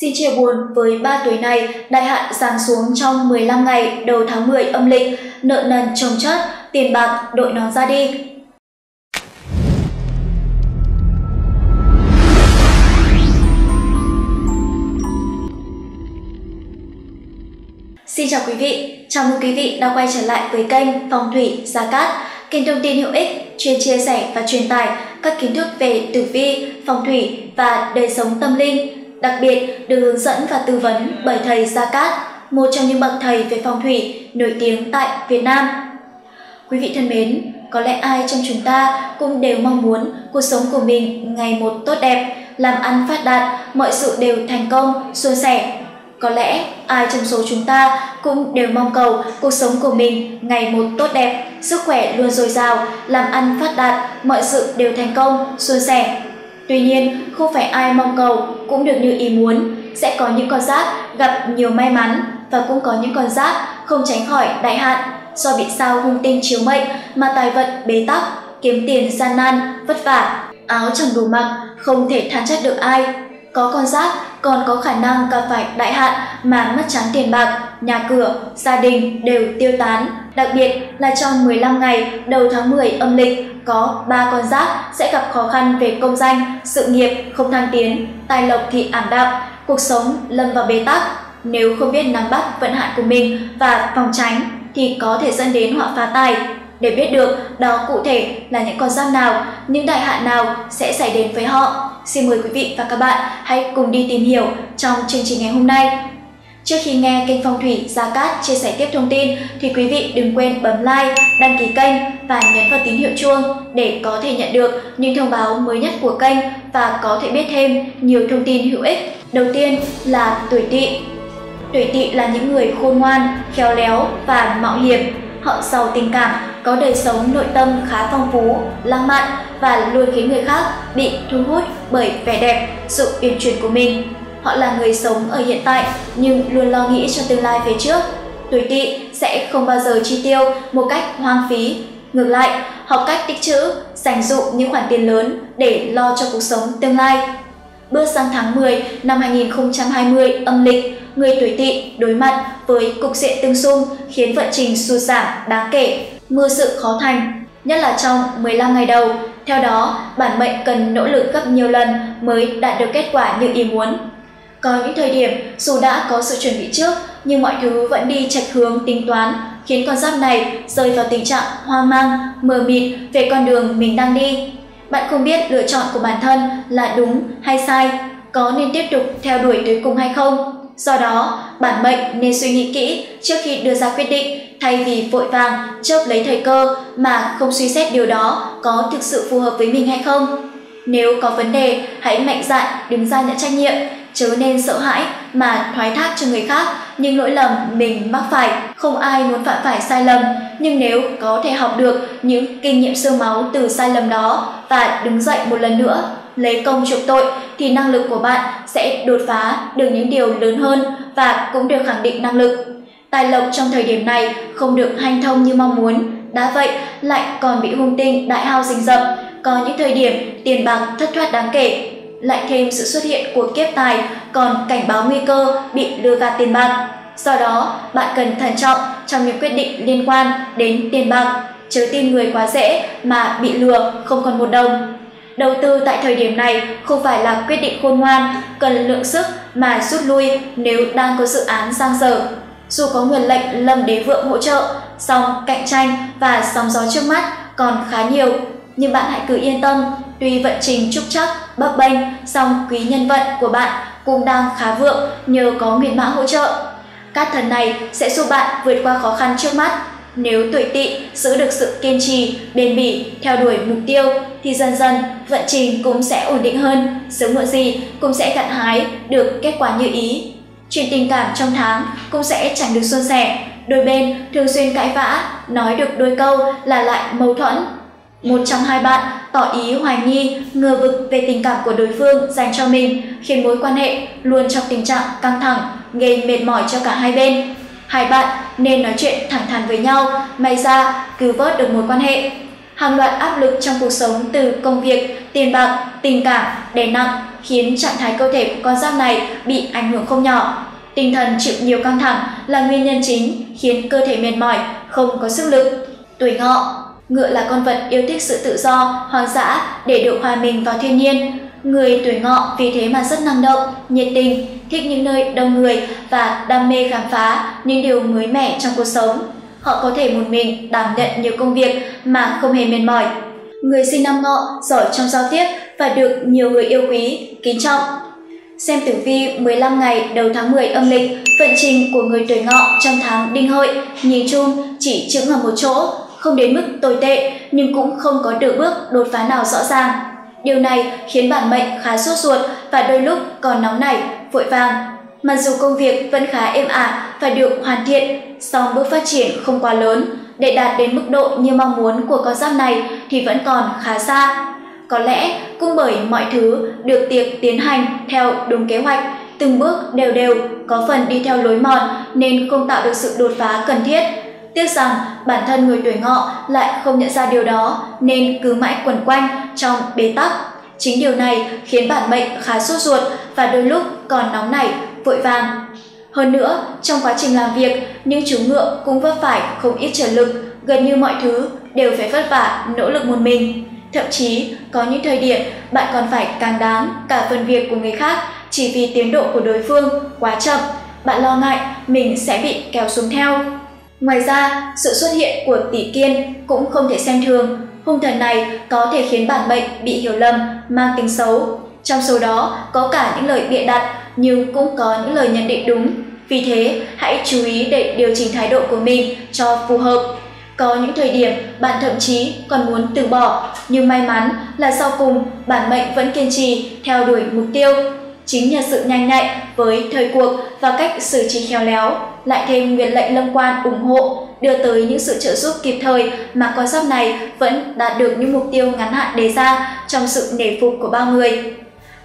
Xin chia buồn với ba tuổi này, đại hạn giáng xuống trong 15 ngày đầu tháng 10 âm lịch, nợ nần chồng chất, tiền bạc đội nón ra đi. Xin chào quý vị, chào mừng quý vị đã quay trở lại với kênh Phong thủy Gia Cát, kênh thông tin hữu ích chuyên chia sẻ và truyền tải các kiến thức về tử vi, phong thủy và đời sống tâm linh. Đặc biệt được hướng dẫn và tư vấn bởi thầy Gia Cát, một trong những bậc thầy về phong thủy nổi tiếng tại Việt Nam. Quý vị thân mến, có lẽ ai trong chúng ta cũng đều mong muốn cuộc sống của mình ngày một tốt đẹp, làm ăn phát đạt, mọi sự đều thành công, suôn sẻ. Có lẽ ai trong số chúng ta cũng đều mong cầu cuộc sống của mình ngày một tốt đẹp, sức khỏe luôn dồi dào, làm ăn phát đạt, mọi sự đều thành công, suôn sẻ. Tuy nhiên, không phải ai mong cầu cũng được như ý muốn, sẽ có những con giáp gặp nhiều may mắn và cũng có những con giáp không tránh khỏi đại hạn do bị sao hung tinh chiếu mệnh mà tài vận bế tắc, kiếm tiền gian nan, vất vả, áo chẳng đủ mặc, không thể than trách được ai. Có con giáp còn có khả năng gặp phải đại hạn mà mất trắng tiền bạc, nhà cửa, gia đình đều tiêu tán. Đặc biệt là trong 15 ngày đầu tháng 10 âm lịch có ba con giáp sẽ gặp khó khăn về công danh, sự nghiệp không thăng tiến, tài lộc thì ảm đạm, cuộc sống lâm vào bế tắc. Nếu không biết nắm bắt vận hạn của mình và phòng tránh thì có thể dẫn đến họa phá tài. Để biết được đó cụ thể là những con giáp nào, những đại hạn nào sẽ xảy đến với họ, xin mời quý vị và các bạn hãy cùng đi tìm hiểu trong chương trình ngày hôm nay. Trước khi nghe kênh Phong Thủy Gia Cát chia sẻ tiếp thông tin thì quý vị đừng quên bấm like, đăng ký kênh và nhấn vào tín hiệu chuông để có thể nhận được những thông báo mới nhất của kênh và có thể biết thêm nhiều thông tin hữu ích. Đầu tiên là tuổi tỵ. Tuổi tỵ là những người khôn ngoan, khéo léo và mạo hiểm. Họ giàu tình cảm, có đời sống nội tâm khá phong phú, lãng mạn và luôn khiến người khác bị thu hút bởi vẻ đẹp, sự uyển chuyển của mình. Họ là người sống ở hiện tại nhưng luôn lo nghĩ cho tương lai phía trước. Tuổi tỵ sẽ không bao giờ chi tiêu một cách hoang phí. Ngược lại, học cách tích trữ, dành dụ những khoản tiền lớn để lo cho cuộc sống tương lai. Bước sang tháng 10 năm 2020 âm lịch, người tuổi tỵ đối mặt với cục diện tương xung khiến vận trình sụt giảm đáng kể, mưa sự khó thành, nhất là trong 15 ngày đầu. Theo đó, bản mệnh cần nỗ lực gấp nhiều lần mới đạt được kết quả như ý muốn. Có những thời điểm dù đã có sự chuẩn bị trước nhưng mọi thứ vẫn đi chệch hướng tính toán khiến con giáp này rơi vào tình trạng hoang mang, mờ mịt về con đường mình đang đi. Bạn không biết lựa chọn của bản thân là đúng hay sai, có nên tiếp tục theo đuổi tới cùng hay không. Do đó, bản mệnh nên suy nghĩ kỹ trước khi đưa ra quyết định thay vì vội vàng chớp lấy thời cơ mà không suy xét điều đó có thực sự phù hợp với mình hay không. Nếu có vấn đề, hãy mạnh dạn đứng ra nhận trách nhiệm chớ nên sợ hãi mà thoái thác cho người khác những lỗi lầm mình mắc phải. Không ai muốn phạm phải sai lầm, nhưng nếu có thể học được những kinh nghiệm sương máu từ sai lầm đó và đứng dậy một lần nữa, lấy công chuộc tội thì năng lực của bạn sẽ đột phá được những điều lớn hơn và cũng được khẳng định năng lực. Tài lộc trong thời điểm này không được hanh thông như mong muốn, đã vậy lại còn bị hung tinh đại hao rình rập, có những thời điểm tiền bạc thất thoát đáng kể lại thêm sự xuất hiện của kiếp tài còn cảnh báo nguy cơ bị lừa gạt tiền bạc. Do đó, bạn cần thận trọng trong những quyết định liên quan đến tiền bạc, chớ tin người quá dễ mà bị lừa không còn một đồng. Đầu tư tại thời điểm này không phải là quyết định khôn ngoan, cần lượng sức mà rút lui nếu đang có dự án giang dở. Dù có nguồn lệnh lâm đế vượng hỗ trợ, song cạnh tranh và sóng gió trước mắt còn khá nhiều, nhưng bạn hãy cứ yên tâm, tuy vận trình trúc chắc bấp bênh, song quý nhân vận của bạn cũng đang khá vượng nhờ có nguyên mã hỗ trợ. Các thần này sẽ giúp bạn vượt qua khó khăn trước mắt. Nếu tuổi tỵ giữ được sự kiên trì, bền bỉ, theo đuổi mục tiêu, thì dần dần vận trình cũng sẽ ổn định hơn, sớm muộn gì cũng sẽ gặt hái được kết quả như ý. Chuyện tình cảm trong tháng cũng sẽ chẳng được suôn sẻ, đôi bên thường xuyên cãi vã, nói được đôi câu là lại mâu thuẫn, một trong hai bạn tỏ ý hoài nghi, ngờ vực về tình cảm của đối phương dành cho mình, khiến mối quan hệ luôn trong tình trạng căng thẳng, gây mệt mỏi cho cả hai bên. Hai bạn nên nói chuyện thẳng thắn với nhau, may ra cứu vớt được mối quan hệ. Hàng loạt áp lực trong cuộc sống từ công việc, tiền bạc, tình cảm đè nặng khiến trạng thái cơ thể của con giáp này bị ảnh hưởng không nhỏ. Tinh thần chịu nhiều căng thẳng là nguyên nhân chính khiến cơ thể mệt mỏi, không có sức lực. Tuổi ngọ Ngựa là con vật yêu thích sự tự do, hoang dã để được hòa mình vào thiên nhiên. Người tuổi ngọ vì thế mà rất năng động, nhiệt tình, thích những nơi đông người và đam mê khám phá những điều mới mẻ trong cuộc sống. Họ có thể một mình đảm nhận nhiều công việc mà không hề mệt mỏi. Người sinh năm ngọ giỏi trong giao tiếp và được nhiều người yêu quý, kính trọng. Xem tử vi 15 ngày đầu tháng 10 âm lịch, vận trình của người tuổi ngọ trong tháng đinh hợi nhìn chung chỉ chững ở một chỗ, không đến mức tồi tệ nhưng cũng không có được bước đột phá nào rõ ràng. Điều này khiến bản mệnh khá sốt ruột và đôi lúc còn nóng nảy, vội vàng. Mặc dù công việc vẫn khá êm ả và được hoàn thiện, song bước phát triển không quá lớn để đạt đến mức độ như mong muốn của con giáp này thì vẫn còn khá xa. Có lẽ cũng bởi mọi thứ được tiệc tiến hành theo đúng kế hoạch, từng bước đều đều có phần đi theo lối mòn nên không tạo được sự đột phá cần thiết. Tiếc rằng bản thân người tuổi ngọ lại không nhận ra điều đó nên cứ mãi quẩn quanh trong bế tắc. Chính điều này khiến bản mệnh khá sốt ruột và đôi lúc còn nóng nảy, vội vàng. Hơn nữa, trong quá trình làm việc, những chú ngựa cũng vấp phải không ít trở lực, gần như mọi thứ đều phải vất vả, nỗ lực một mình. Thậm chí, có những thời điểm bạn còn phải càng đáng cả phần việc của người khác chỉ vì tiến độ của đối phương quá chậm. Bạn lo ngại mình sẽ bị kéo xuống theo. Ngoài ra, sự xuất hiện của tỷ kiên cũng không thể xem thường. Hung thần này có thể khiến bản mệnh bị hiểu lầm, mang tính xấu. Trong số đó có cả những lời bịa đặt nhưng cũng có những lời nhận định đúng. Vì thế, hãy chú ý để điều chỉnh thái độ của mình cho phù hợp. Có những thời điểm bạn thậm chí còn muốn từ bỏ, nhưng may mắn là sau cùng bản mệnh vẫn kiên trì theo đuổi mục tiêu. Chính nhờ sự nhanh nhạy với thời cuộc và cách xử trí khéo léo, lại thêm nguyên lệnh lâm quan ủng hộ, đưa tới những sự trợ giúp kịp thời mà con giáp này vẫn đạt được những mục tiêu ngắn hạn đề ra trong sự nể phục của bao người.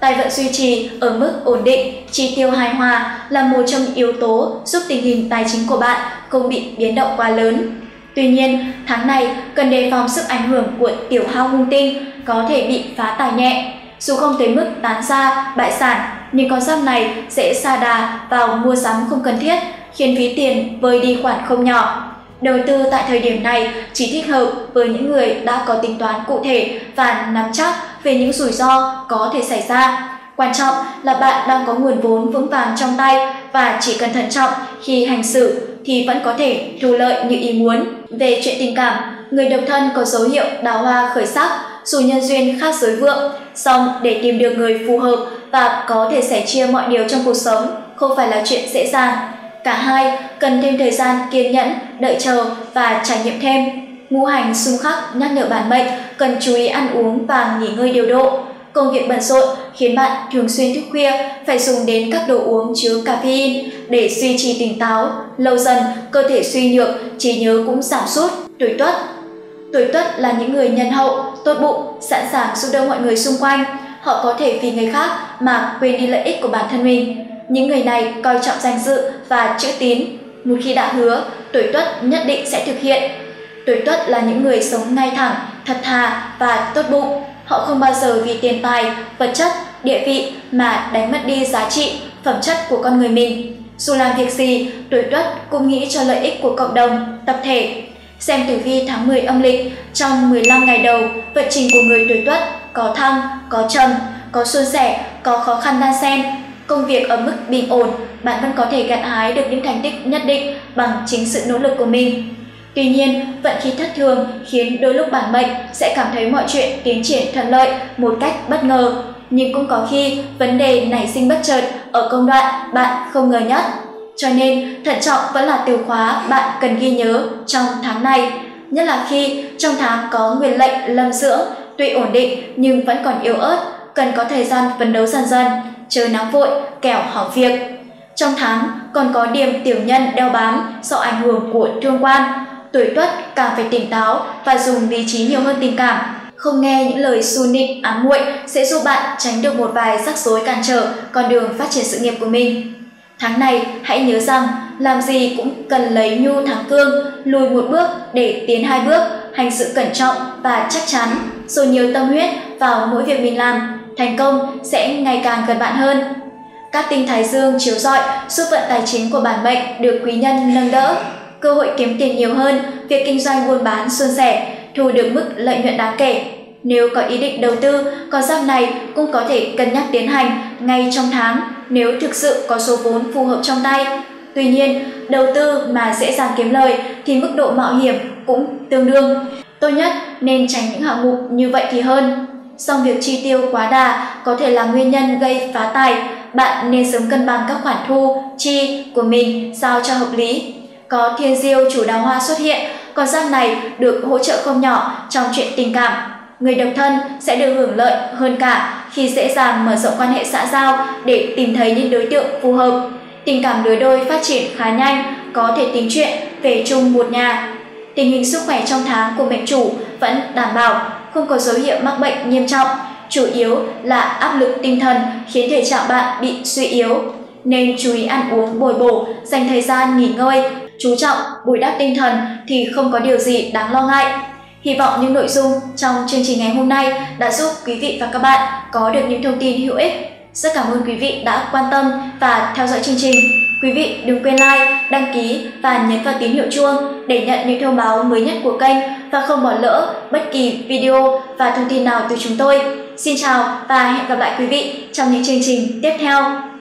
Tài vận duy trì ở mức ổn định, chi tiêu hài hòa là một trong những yếu tố giúp tình hình tài chính của bạn không bị biến động quá lớn. Tuy nhiên, tháng này cần đề phòng sức ảnh hưởng của tiểu hao hung tinh có thể bị phá tài nhẹ. Dù không tới mức tán ra, bại sản, nhưng con giáp này sẽ xa đà vào mua sắm không cần thiết, khiến phí tiền vơi đi khoản không nhỏ. Đầu tư tại thời điểm này chỉ thích hợp với những người đã có tính toán cụ thể và nắm chắc về những rủi ro có thể xảy ra. Quan trọng là bạn đang có nguồn vốn vững vàng trong tay và chỉ cần thận trọng khi hành xử thì vẫn có thể thu lợi như ý muốn. Về chuyện tình cảm, người độc thân có dấu hiệu đào hoa khởi sắc, dù nhân duyên khác giới vượng, song để tìm được người phù hợp và có thể sẻ chia mọi điều trong cuộc sống không phải là chuyện dễ dàng. Cả hai cần thêm thời gian kiên nhẫn, đợi chờ và trải nghiệm thêm. Ngũ hành xung khắc nhắc nhở bản mệnh cần chú ý ăn uống và nghỉ ngơi điều độ. Công việc bận rộn khiến bạn thường xuyên thức khuya phải dùng đến các đồ uống chứa caffeine để duy trì tỉnh táo. Lâu dần, cơ thể suy nhược, trí nhớ cũng giảm sút. Tuổi tuất Tuổi tuất là những người nhân hậu, tốt bụng, sẵn sàng giúp đỡ mọi người xung quanh. Họ có thể vì người khác mà quên đi lợi ích của bản thân mình. Những người này coi trọng danh dự và chữ tín. Một khi đã hứa, tuổi tuất nhất định sẽ thực hiện. Tuổi tuất là những người sống ngay thẳng, thật thà và tốt bụng. Họ không bao giờ vì tiền tài, vật chất, địa vị mà đánh mất đi giá trị, phẩm chất của con người mình. Dù làm việc gì, tuổi tuất cũng nghĩ cho lợi ích của cộng đồng, tập thể. Xem tử vi tháng 10 âm lịch, trong 15 ngày đầu, vận trình của người tuổi tuất có thăng, có trầm, có suôn sẻ, có khó khăn đan xen. Công việc ở mức bình ổn, bạn vẫn có thể gặt hái được những thành tích nhất định bằng chính sự nỗ lực của mình. Tuy nhiên, vận khí thất thường khiến đôi lúc bản mệnh sẽ cảm thấy mọi chuyện tiến triển thuận lợi một cách bất ngờ, nhưng cũng có khi vấn đề nảy sinh bất chợt ở công đoạn bạn không ngờ nhất. Cho nên, thận trọng vẫn là từ khóa bạn cần ghi nhớ trong tháng này, nhất là khi trong tháng có nguyên lệnh lâm dưỡng, tuy ổn định nhưng vẫn còn yếu ớt, cần có thời gian phấn đấu dần dần, chờ nóng vội, kẻo hỏng việc. Trong tháng còn có điểm tiểu nhân đeo bám do ảnh hưởng của thương quan, tuổi tuất càng phải tỉnh táo và dùng lý trí nhiều hơn tình cảm. Không nghe những lời xu nịnh ám muội sẽ giúp bạn tránh được một vài rắc rối cản trở con đường phát triển sự nghiệp của mình. Tháng này hãy nhớ rằng làm gì cũng cần lấy nhu thắng cương, lùi một bước để tiến hai bước, hành sự cẩn trọng và chắc chắn, rồi nhiều tâm huyết vào mỗi việc mình làm, thành công sẽ ngày càng gần bạn hơn. Các tinh thái dương chiếu rọi giúp vận tài chính của bản mệnh được quý nhân nâng đỡ, cơ hội kiếm tiền nhiều hơn, việc kinh doanh buôn bán suôn sẻ, thu được mức lợi nhuận đáng kể. Nếu có ý định đầu tư, con giáp này cũng có thể cân nhắc tiến hành ngay trong tháng nếu thực sự có số vốn phù hợp trong tay. Tuy nhiên, đầu tư mà dễ dàng kiếm lời thì mức độ mạo hiểm cũng tương đương. Tốt nhất nên tránh những hạng mục như vậy thì hơn. Song việc chi tiêu quá đà có thể là nguyên nhân gây phá tài, bạn nên sớm cân bằng các khoản thu, chi của mình sao cho hợp lý. Có thiên diêu chủ đào hoa xuất hiện, con giáp này được hỗ trợ không nhỏ trong chuyện tình cảm. Người độc thân sẽ được hưởng lợi hơn cả khi dễ dàng mở rộng quan hệ xã giao để tìm thấy những đối tượng phù hợp. Tình cảm đối đôi phát triển khá nhanh, có thể tính chuyện về chung một nhà. Tình hình sức khỏe trong tháng của mệnh chủ vẫn đảm bảo, không có dấu hiệu mắc bệnh nghiêm trọng, chủ yếu là áp lực tinh thần khiến thể trạng bạn bị suy yếu. Nên chú ý ăn uống bồi bổ, dành thời gian nghỉ ngơi, chú trọng bồi đắp tinh thần thì không có điều gì đáng lo ngại. Hy vọng những nội dung trong chương trình ngày hôm nay đã giúp quý vị và các bạn có được những thông tin hữu ích. Rất cảm ơn quý vị đã quan tâm và theo dõi chương trình. Quý vị đừng quên like, đăng ký và nhấn vào tín hiệu chuông để nhận những thông báo mới nhất của kênh và không bỏ lỡ bất kỳ video và thông tin nào từ chúng tôi. Xin chào và hẹn gặp lại quý vị trong những chương trình tiếp theo.